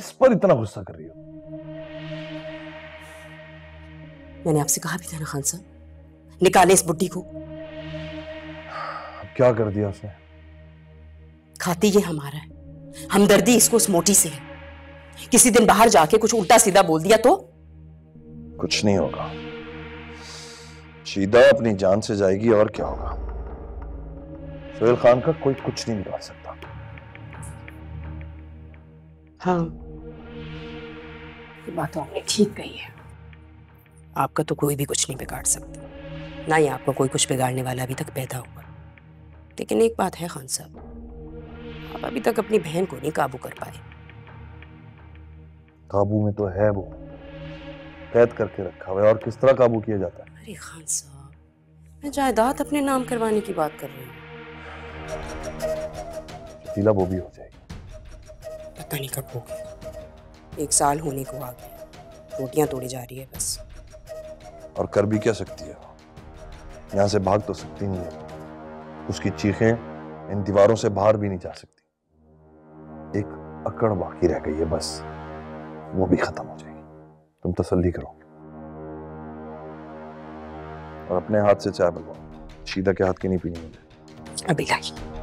किस पर इतना गुस्सा कर रही हो? मैंने आपसे कहा भी था ना खान साहब निकाले इस बुड्ढी को। अब क्या कर दिया उसने? खाती ये हमारा है। हमदर्दी इसको उस मोटी से है। किसी दिन बाहर जाके कुछ उल्टा सीधा बोल दिया तो? कुछ नहीं होगा। शीदा अपनी जान से जाएगी और क्या होगा? सोहेल खान का कोई कुछ नहीं निकाल सकता। हाँ ये बात तो आपने ठीक कही है। आपका तो कोई भी कुछ नहीं बिगाड़ सकता। ना ही आपका कोई कुछ बिगाड़ने वाला अभी तक पैदा हुआ। लेकिन एक बात है खान साहब आप अभी तक अपनी बहन को नहीं काबू कर पाए। काबू में तो है वो। कैद करके रखा हुआ है और किस तरह काबू किया जाता है? अरे खान साहब मैं जायदाद अपने नाम करवाने की बात कर रही हूँ। वो भी हो जाएगी। पता नहीं कब हो गया एक साल होने को आ गया। रोटियाँ तोड़ी जा रही है बस। और कर भी क्या सकती है? यहाँ से भाग तो सकती नहीं है। उसकी चीखें इन दीवारों से बाहर भी नहीं जा सकती। एक अकड़ बाकी रह गई है बस। वो भी खत्म हो जाएगी। तुम तसल्ली करो। और अपने हाथ से चाय बनवाओ। शीदा के हाथ की नहीं पीनी मुझे। अभी लाइए।